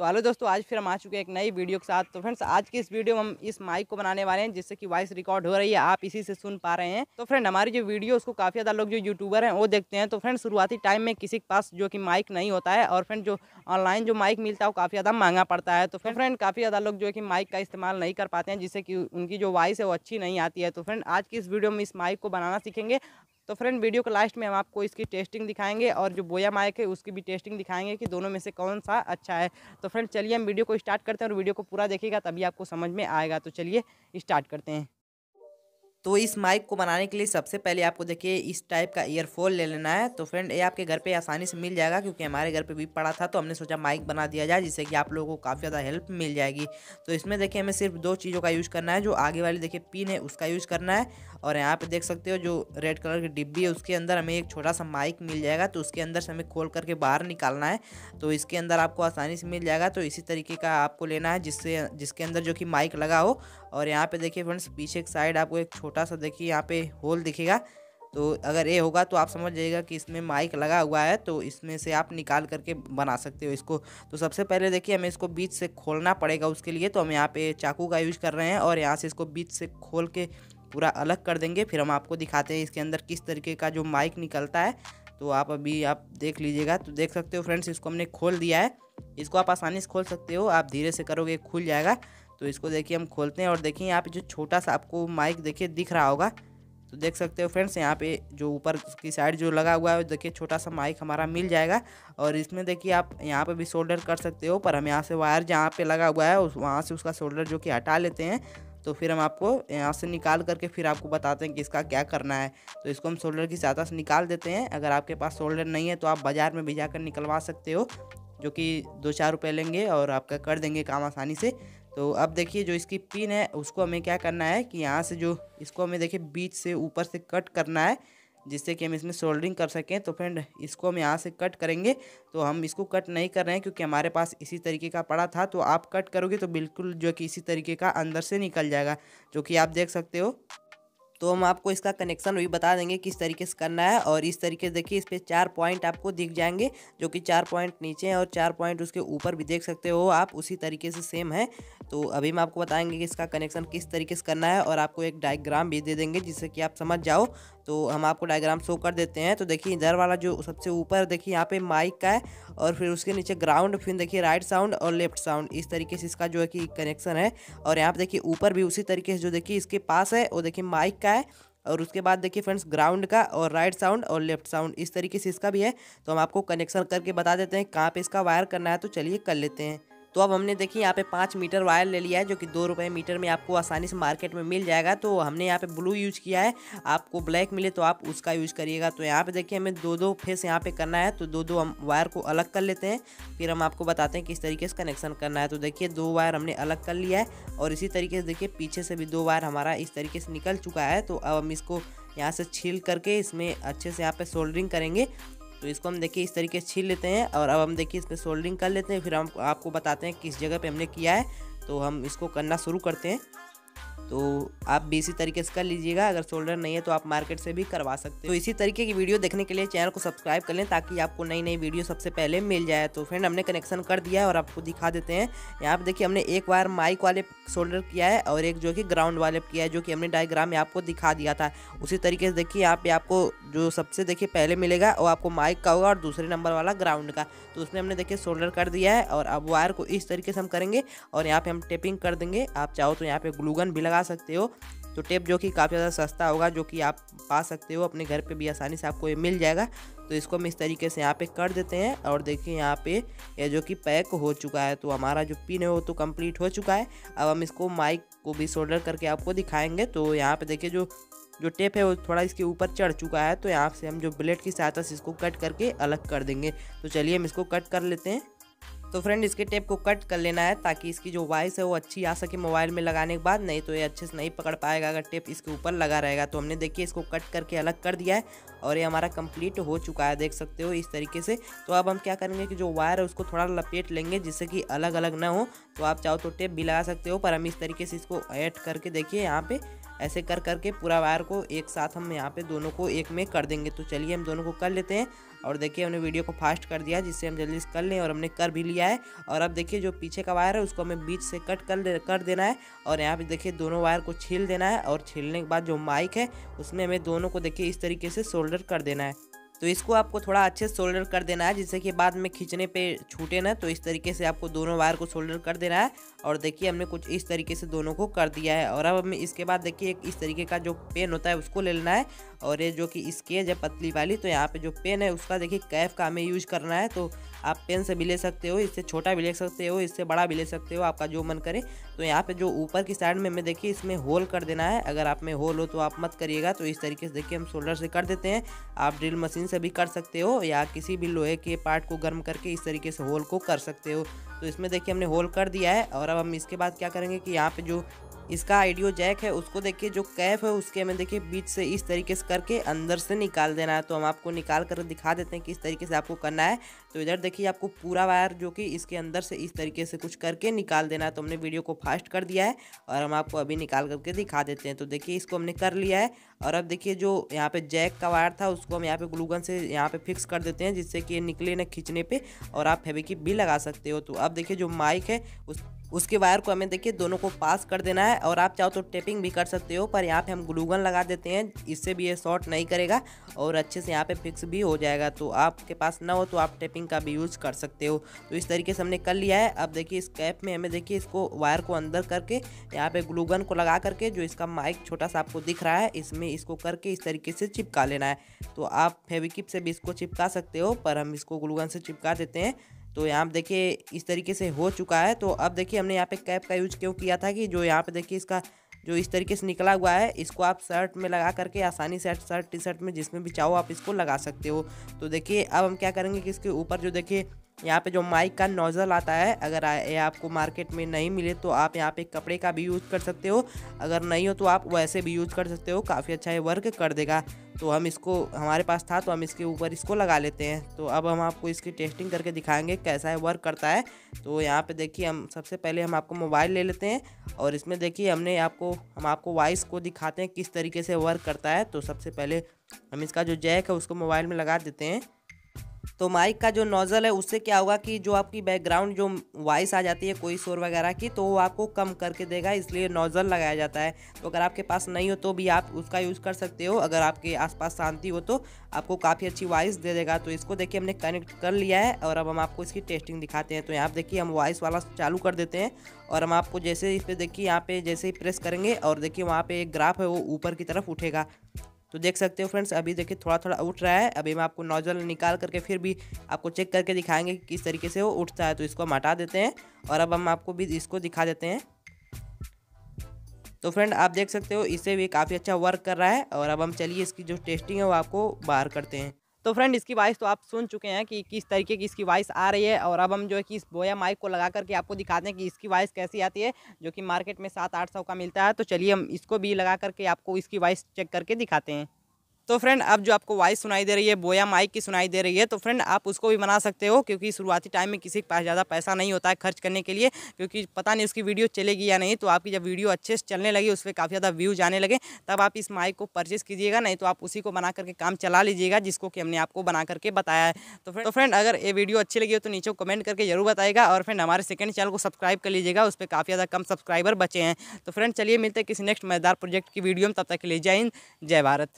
तो हेलो दोस्तों, आज फिर हम आ चुके हैं एक नई वीडियो के साथ। तो फ्रेंड्स, आज की इस वीडियो में हम इस माइक को बनाने वाले हैं, जिससे कि वॉइस रिकॉर्ड हो रही है, आप इसी से सुन पा रहे हैं। तो फ्रेंड, हमारी जो वीडियो, उसको काफ़ी ज़्यादा लोग जो यूट्यूबर हैं, वो देखते हैं। तो फ्रेंड, शुरुआती टाइम में किसी के पास जो कि माइक नहीं होता है, और फ्रेंड, जो ऑनलाइन जो माइक मिलता है, वो काफ़ी ज़्यादा महँगा पड़ता है। तो फ्रेंड काफ़ी ज़्यादा लोग जो है कि माइक का इस्तेमाल नहीं कर पाते हैं, जिससे कि उनकी जो वॉइस है, वो अच्छी नहीं आती है। तो फ्रेंड, आज की इस वीडियो में इस माइक को बनाना सीखेंगे। तो फ्रेंड वीडियो के लास्ट में हम आपको इसकी टेस्टिंग दिखाएँगे और जो बोया माइक है, उसकी भी टेस्टिंग दिखाएँगे कि दोनों में से कौन सा अच्छा है। तो फ्रेंड चलिए हम वीडियो को स्टार्ट करते हैं और वीडियो को पूरा देखेगा तभी आपको समझ में आएगा। तो चलिए स्टार्ट करते हैं। तो इस माइक को बनाने के लिए सबसे पहले आपको देखिए, इस टाइप का ईयरफोन ले लेना है। तो फ्रेंड ये आपके घर पे आसानी से मिल जाएगा, क्योंकि हमारे घर पे भी पड़ा था तो हमने सोचा माइक बना दिया जाए, जिससे कि आप लोगों को काफ़ी ज़्यादा हेल्प मिल जाएगी। तो इसमें देखिए, हमें सिर्फ़ दो चीज़ों का यूज़ करना है, जो आगे वाली देखिए पिन है, उसका यूज़ करना है। और यहाँ पे देख सकते हो, जो रेड कलर की डिब्बी है, उसके अंदर हमें एक छोटा सा माइक मिल जाएगा तो उसके अंदर से हमें खोल करके बाहर निकालना है। तो इसके अंदर आपको आसानी से मिल जाएगा तो इसी तरीके का आपको लेना है, जिससे, जिसके अंदर जो कि माइक लगा हो। और यहाँ पे देखिए फ्रेंड्स पीछे एक साइड आपको एक छोटा सा देखिए यहाँ पे होल दिखेगा। तो अगर ये होगा तो आप समझ जाइएगा कि इसमें माइक लगा हुआ है तो इसमें से आप निकाल करके बना सकते हो इसको। तो सबसे पहले देखिए हमें इसको बीच से खोलना पड़ेगा उसके लिए तो हम यहाँ पे चाकू का यूज़ कर रहे हैं और यहाँ से इसको बीच से खोल के पूरा अलग कर देंगे। फिर हम आपको दिखाते हैं इसके अंदर किस तरीके का जो माइक निकलता है। तो आप अभी आप देख लीजिएगा तो देख सकते हो फ्रेंड्स इसको हमने खोल दिया है। इसको आप आसानी से खोल सकते हो, आप धीरे से करोगे खुल जाएगा। तो इसको देखिए हम खोलते हैं और देखिए यहाँ पे जो छोटा सा आपको माइक देखिए दिख रहा होगा तो देख सकते हो फ्रेंड्स यहाँ पे जो ऊपर की साइड जो लगा हुआ है देखिए छोटा सा माइक हमारा मिल जाएगा। और इसमें देखिए आप यहाँ पे भी शोल्डर कर सकते हो, पर हम यहाँ से वायर जहाँ पे लगा हुआ है, उस वहाँ से उसका शोल्डर जो कि हटा लेते हैं। तो फिर हम आपको यहाँ से निकाल करके फिर आपको बताते हैं कि इसका क्या करना है। तो इसको हम शोल्डर की सहायता से निकाल देते हैं। अगर आपके पास शोल्डर नहीं है तो आप बाज़ार में भी जाकर निकलवा सकते हो। जो कि दो चार रुपये लेंगे और आपका कर देंगे काम आसानी से। तो अब देखिए जो इसकी पिन है, उसको हमें क्या करना है कि यहाँ से जो इसको हमें देखिए बीच से ऊपर से कट करना है, जिससे कि हम इसमें सोल्डरिंग कर सकें। तो फ्रेंड, इसको हम यहाँ से कट करेंगे। तो हम इसको कट नहीं कर रहे हैं क्योंकि हमारे पास इसी तरीके का पड़ा था। तो आप कट करोगे तो बिल्कुल जो कि इसी तरीके का अंदर से निकल जाएगा, जो कि आप देख सकते हो। तो हम आपको इसका कनेक्शन भी बता देंगे किस तरीके से करना है और इस तरीके से देखिए इस पर चार पॉइंट आपको दिख जाएँगे, जो कि चार पॉइंट नीचे हैं और चार पॉइंट उसके ऊपर भी देख सकते हो आप, उसी तरीके से सेम है। तो अभी हम आपको बताएँगे कि इसका कनेक्शन किस तरीके से करना है और आपको एक डायग्राम भी दे देंगे जिससे कि आप समझ जाओ। तो हम आपको डायग्राम शो कर देते हैं। तो देखिए, इधर वाला जो सबसे ऊपर, देखिए, यहाँ पे माइक का है और फिर उसके नीचे ग्राउंड फिर देखिए राइट साउंड और लेफ़्ट साउंड इस तरीके से इसका जो है कि कनेक्शन है। और यहाँ पे देखिए, ऊपर भी उसी तरीके से जो देखिए, इसके पास है, वो देखिए माइक का है। और उसके बाद देखिए फ्रेंड्स ग्राउंड का और राइट साउंड और लेफ़्ट साउंड इस तरीके से इसका भी है। तो हम आपको कनेक्शन करके बता देते हैं, कहाँ पे इसका वायर करना है तो चलिए कर लेते हैं। तो अब हमने देखिए यहाँ पे पाँच मीटर वायर ले लिया है, जो कि दो रुपये मीटर में आपको आसानी से मार्केट में मिल जाएगा। तो हमने यहाँ पे ब्लू यूज़ किया है, आपको ब्लैक मिले तो आप उसका यूज़ करिएगा। तो यहाँ पे देखिए हमें दो दो फेस यहाँ पे करना है तो दो दो हम वायर को अलग कर लेते हैं, फिर हम आपको बताते हैं किस तरीके से कनेक्शन करना है। तो देखिए दो वायर हमने अलग कर लिया है और इसी तरीके से देखिए पीछे से भी दो वायर हमारा इस तरीके से निकल चुका है। तो अब हम इसको यहाँ से छील करके इसमें अच्छे से यहाँ पे सोल्डरिंग करेंगे। तो इसको हम देखिए इस तरीके से छील लेते हैं और अब हम देखिए इस पर सोल्डरिंग कर लेते हैं, फिर हम आपको बताते हैं किस जगह पर हमने किया है। तो हम इसको करना शुरू करते हैं। तो आप भी इसी तरीके से कर लीजिएगा। अगर शोल्डर नहीं है तो आप मार्केट से भी करवा सकते हो। तो इसी तरीके की वीडियो देखने के लिए चैनल को सब्सक्राइब कर लें ताकि आपको नई नई वीडियो सबसे पहले मिल जाए। तो फ्रेंड, हमने कनेक्शन कर दिया है और आपको दिखा देते हैं। यहाँ पर देखिए, हमने एक बार माइक वाले शोल्डर किया है और एक जो कि ग्राउंड वाले किया है, जो कि हमने डायग्राम में आपको दिखा दिया था। उसी तरीके से देखिए, यहाँ पे आपको जो सबसे देखिए पहले मिलेगा वो आपको माइक का होगा और दूसरे नंबर वाला ग्राउंड का। तो उसमें हमने देखिए शोल्डर कर दिया है और अब वायर को इस तरीके से हम करेंगे और यहाँ पे हम टेपिंग कर देंगे। आप चाहो तो यहाँ पे ग्लूगन भी लगा सकते हो। तो टेप जो कि काफ़ी ज़्यादा सस्ता होगा, जो कि आप पा सकते हो अपने घर पे भी आसानी से आपको ये मिल जाएगा। तो इसको हम इस तरीके से यहाँ पे कर देते हैं और देखिए यहाँ पे ये जो कि पैक हो चुका है तो हमारा जो पिन है वो तो कंप्लीट हो चुका है। अब हम इसको माइक को भी सोल्डर करके आपको दिखाएँगे। तो यहाँ पे देखिए जो जो टेप है वो थोड़ा इसके ऊपर चढ़ चुका है तो यहाँ से हम जो ब्लेड की सहायता से इसको कट करके अलग कर देंगे। तो चलिए हम इसको कट कर लेते हैं। तो फ्रेंड इसके टेप को कट कर लेना है ताकि इसकी जो वॉइस है वो अच्छी आ सके मोबाइल में लगाने के बाद। नहीं तो ये अच्छे से नहीं पकड़ पाएगा अगर टेप इसके ऊपर लगा रहेगा। तो हमने देखिए इसको कट करके अलग कर दिया है और ये हमारा कंप्लीट हो चुका है, देख सकते हो इस तरीके से। तो अब हम क्या करेंगे कि जो वायर है उसको थोड़ा लपेट लेंगे जिससे कि अलग अलग ना हो। तो आप चाहो तो टेप भी लगा सकते हो, पर हम इस तरीके से इसको ऐड करके देखिए यहाँ पे ऐसे कर करके पूरा वायर को एक साथ हम यहाँ पे दोनों को एक में कर देंगे। तो चलिए हम दोनों को कर लेते हैं। और देखिए हमने वीडियो को फास्ट कर दिया, जिससे हम जल्दी से कर लें और हमने कर भी लिया है। और अब देखिए जो पीछे का वायर है, उसको हमें बीच से कट कर कर देना है। और यहाँ पे देखिए दोनों वायर को छील देना है और छीलने के बाद जो माइक है, उसमें हमें दोनों को देखिए इस तरीके से शोल्डर कर देना है। तो इसको आपको थोड़ा अच्छे से सोल्डर कर देना है, जिससे कि बाद में खींचने पे छूटे ना तो इस तरीके से आपको दोनों वायर को सोल्डर कर देना है। और देखिए, हमने कुछ इस तरीके से दोनों को कर दिया है। और अब हमें इसके बाद देखिए, एक इस तरीके का जो पेन होता है, उसको ले लेना है। और ये जो कि स्केज है पतली वाली तो यहाँ पर जो पेन है, उसका देखिए कैफ का हमें यूज़ करना है। तो आप पेन से भी ले सकते हो, इससे छोटा भी ले सकते हो, इससे बड़ा भी ले सकते हो, आपका जो मन करे। तो यहाँ पे जो ऊपर की साइड में हमें देखिए, इसमें होल कर देना है। अगर आप में होल हो तो आप मत करिएगा। तो इस तरीके से देखिए, हम शोल्डर से कर देते हैं। आप ड्रिल मशीन से भी कर सकते हो या किसी भी लोहे के पार्ट को गर्म करके इस तरीके से होल को कर सकते हो। तो इसमें देखिए, हमने होल कर दिया है। और अब हम इसके बाद क्या करेंगे कि यहाँ पे जो इसका आइडियो जैक है, उसको देखिए, जो कैफ है, उसके हमें देखिए, बीच से इस तरीके से करके अंदर से निकाल देना है। तो हम आपको निकाल कर दिखा देते हैं कि इस तरीके से आपको करना है। तो इधर देखिए, आपको पूरा वायर जो कि इसके अंदर से इस तरीके से कुछ करके निकाल देना है। तो हमने वीडियो को फास्ट कर दिया है और हम आपको अभी निकाल करके दिखा देते हैं। तो देखिए, इसको हमने कर लिया है और अब देखिए, जो यहाँ पे जैक का वायर था, उसको हम यहाँ पे ग्लूगन से यहाँ पे फिक्स कर देते हैं, जिससे कि ये निकले ना खींचने पे और आप फेविकिप भी लगा सकते हो। तो अब देखिए, जो माइक है, उस उसके वायर को हमें देखिए, दोनों को पास कर देना है और आप चाहो तो टेपिंग भी कर सकते हो, पर यहाँ पे हम ग्लूगन लगा देते हैं, इससे भी ये शॉर्ट नहीं करेगा और अच्छे से यहाँ पे फिक्स भी हो जाएगा। तो आपके पास ना हो तो आप टेपिंग का भी यूज़ कर सकते हो। तो इस तरीके से हमने कर लिया है। अब देखिए, इस कैप में हमें देखिए, इसको वायर को अंदर करके, यहाँ पे ग्लूगन को लगा करके, जो इसका माइक छोटा सा आपको दिख रहा है, इसमें इसको करके इस तरीके से चिपका लेना है। तो आप फेविकिप से भी इसको चिपका सकते हो, पर हम इसको ग्लूगन से चिपका देते हैं। तो यहाँ पे देखिए इस तरीके से हो चुका है। तो अब देखिए हमने यहाँ पे कैप का यूज़ क्यों किया था कि जो यहाँ पे देखिए इसका जो इस तरीके से निकला हुआ है, इसको आप शर्ट में लगा करके आसानी से शर्ट टी शर्ट में जिसमें भी चाहो आप इसको लगा सकते हो। तो देखिए अब हम क्या करेंगे कि इसके ऊपर जो देखिए यहाँ पे जो माइक का नोज़ल आता है, अगर ये आपको मार्केट में नहीं मिले तो आप यहाँ पे कपड़े का भी यूज़ कर सकते हो। अगर नहीं हो तो आप वैसे भी यूज़ कर सकते हो। काफ़ी अच्छा ये वर्क कर देगा। तो हम इसको, हमारे पास था तो हम इसके ऊपर इसको लगा लेते हैं। तो अब हम आपको इसकी टेस्टिंग करके दिखाएँगे कैसा है वर्क करता है। तो यहाँ पे देखिए, हम सबसे पहले हम आपको मोबाइल ले लेते हैं। और इसमें देखिए, हमने आपको, हम आपको वॉइस को दिखाते हैं किस तरीके से वर्क करता है। तो सबसे पहले हम इसका जो जैक है, उसको मोबाइल में लगा देते हैं। तो माइक का जो नोज़ल है, उससे क्या होगा कि जो आपकी बैकग्राउंड जो वॉइस आ जाती है कोई शोर वगैरह की तो वो आपको कम करके देगा, इसलिए नोज़ल लगाया जाता है। तो अगर आपके पास नहीं हो तो भी आप उसका यूज़ कर सकते हो। अगर आपके आसपास शांति हो तो आपको काफ़ी अच्छी वॉइस दे देगा। तो इसको देखिए, हमने कनेक्ट कर लिया है और अब हम आपको इसकी टेस्टिंग दिखाते हैं। तो यहाँ देखिए, हम वॉइस वाला चालू कर देते हैं और हम आपको जैसे इस पर देखिए, यहाँ पे जैसे ही प्रेस करेंगे और देखिए, वहाँ पे एक ग्राफ है, वो ऊपर की तरफ़ उठेगा। तो देख सकते हो फ्रेंड्स, अभी देखिए थोड़ा थोड़ा उठ रहा है। अभी मैं आपको नोजल निकाल करके फिर भी आपको चेक करके दिखाएँगे कि किस तरीके से वो उठता है। तो इसको हम हटा देते हैं और अब हम आपको भी इसको दिखा देते हैं। तो फ्रेंड, आप देख सकते हो, इसे भी काफ़ी अच्छा वर्क कर रहा है और अब हम चलिए इसकी जो टेस्टिंग है वो आपको बाहर करते हैं। तो फ्रेंड इसकी वॉइस तो आप सुन चुके हैं कि किस तरीके की इसकी वॉइस आ रही है और अब हम जो है कि इस बोया माइक को लगा करके आपको दिखाते हैं कि इसकी वॉइस कैसी आती है, जो कि मार्केट में सात आठ सौ का मिलता है। तो चलिए हम इसको भी लगा करके आपको इसकी वॉइस चेक करके दिखाते हैं। तो फ्रेंड अब जो आपको वॉइस सुनाई दे रही है, बोया माइक की सुनाई दे रही है तो फ्रेंड आप उसको भी बना सकते हो क्योंकि शुरुआती टाइम में किसी के पास ज़्यादा पैसा नहीं होता है खर्च करने के लिए, क्योंकि पता नहीं उसकी वीडियो चलेगी या नहीं तो आपकी जब वीडियो अच्छे से चलने लगी, उस पर काफ़ी ज़्यादा व्यूज़ आने लगे, तब आप इस माइक को परचेज़ कीजिएगा, नहीं तो आप उसी को बना करके काम चला लीजिएगा, जिसको कि हमने आपको बना करके बताया है। तो फ्रेंड तो फ्रेंड अगर ये वीडियो अच्छी लगी हो तो नीचे कमेंट करके ज़रूर बताएगा और फ्रेंड हमारे सेकंड चैनल को सब्सक्राइब कर लीजिएगा, उस पर काफ़ी ज़्यादा कम सब्सक्राइबर बचे हैं। तो फ्रेंड चलिए मिलते हैं किसी नेक्स्ट मज़ेदार प्रोजेक्ट की वीडियो में, तब तक के लिए जय हिंद, जय भारत।